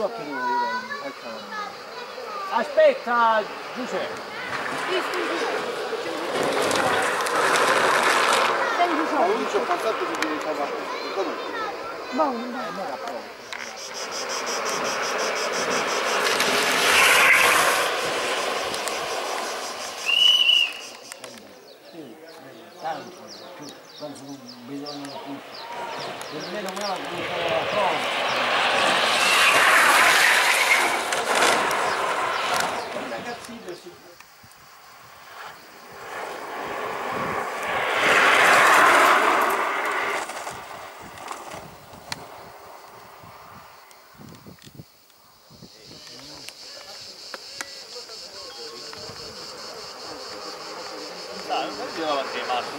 tu a che numero vai? Aspetta Giuseppe. Ma io ci ho pensato di diventare una come? No, no, no, eh, era proprio. Tanto, penso che bisogna tutto. Per me non era la prova. さあ運転手が待っいます。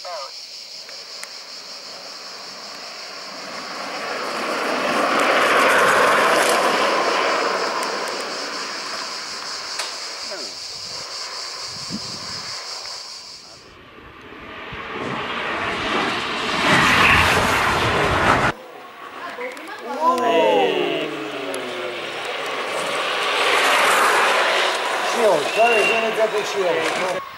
exposed. shield. Very energetic shield.